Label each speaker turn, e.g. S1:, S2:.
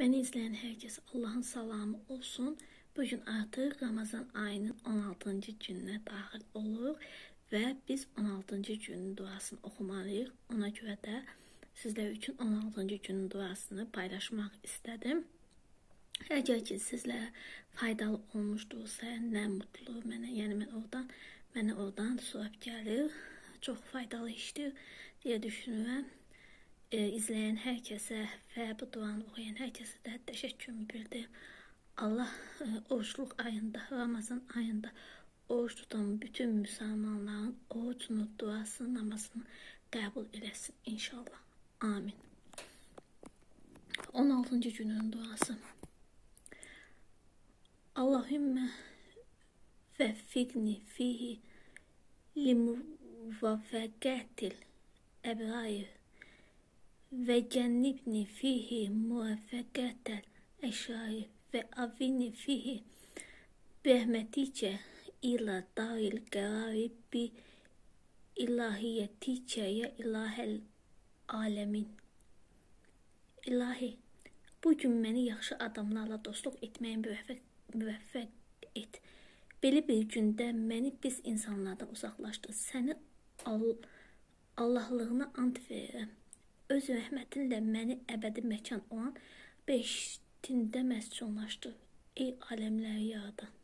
S1: Məni izləyən hər kəs Allahın salamı olsun. Bu gün artıq Ramazan ayının 16-cı gününə daxil oluruq və biz 16-cı günün duasını oxumalıyıq. Ona görə də sizlər üçün 16-cı günün duasını paylaşmaq istədim. Əgər ki sizlərə faydalı olmuşdursa, nə mutlu mənə. Yəni mən oradan mənə oradan soraq gəlir. Çox faydalı işdir deyə düşünürəm e, izleyen herkese ve bu duanı okuyan herkese de teşekkürümü bildirim. Allah e, oruçluk ayında, Ramazan ayında oruç tutan bütün Müslümanların orucunu, duasını, namazını qəbul eləsin inşallah. Amin. 16. günün duası. Allahümme veffikni fihi limuvafakatil ebrayı ve cennibni fihi muvaffakatel eşai ve avini fihi behmetice ila daril garari bi ilahiyetice ya ilahel alemin. İlahi, bu gün məni yaxşı adamlarla dostluq etməyə müvəffəq, müvəffəq et. Belə bir gündə məni pis insanlardan uzaqlaşdır. Səni al Allahlığına ant verirəm öz rəhmətinlə məni əbədi məkan olan beştində məskunlaşdır. Ey aləmləri yaradan.